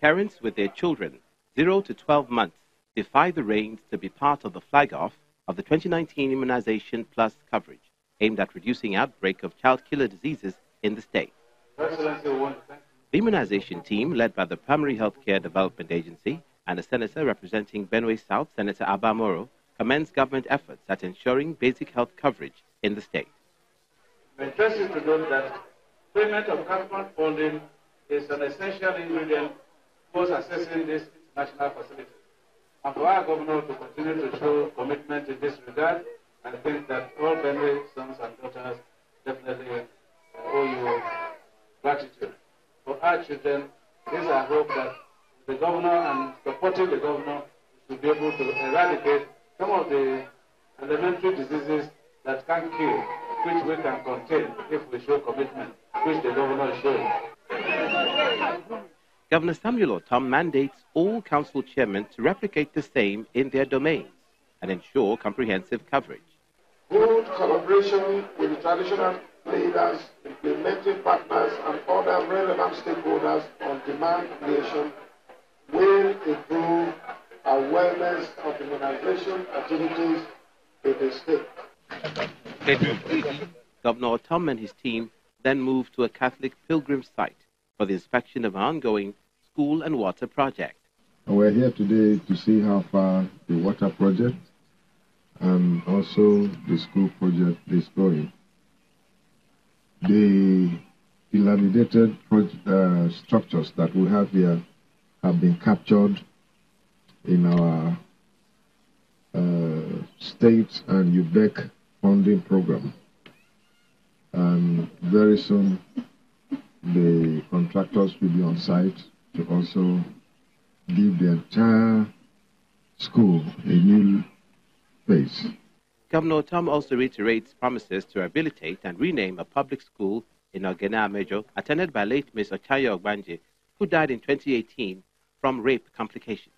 Parents with their children, 0 to 12 months, defy the rains to be part of the flag off of the 2019 Immunization Plus coverage aimed at reducing outbreak of child killer diseases in the state. The immunization team, led by the Primary Healthcare Development Agency and a senator representing Benue South, Senator Abba Moro, commends government efforts at ensuring basic health coverage in the state. I'm interested to note that payment of government funding is an essential ingredient towards accessing this international facility. And for our governor to continue to show commitment in this regard, I think that all Benue sons and daughters definitely uh, owe you gratitude. For our children, this I hope that the governor and supporting the governor should be able to eradicate some of the elementary diseases that can kill, which we can contain if we show commitment, which the governor is showing. Governor Samuel Ortom mandates all council chairmen to replicate the same in their domains and ensure comprehensive coverage. Good collaboration with the traditional leaders, implementing partners, and other relevant stakeholders on demand creation will improve awareness of immunization activities in the state. Governor Ortom and his team then moved to a Catholic pilgrim site for the inspection of ongoing school and water project. We're here today to see how far the water project and also the school project is going. The dilapidated uh, structures that we have here have been captured in our uh, state and UBEC funding program. And very soon, the contractors will be on site to also give the entire school a new face. Governor Ortom also reiterates promises to rehabilitate and rename a public school in Ogena Mejo, attended by late Ms. Ochanya Ogbanje, who died in 2018 from rape complications.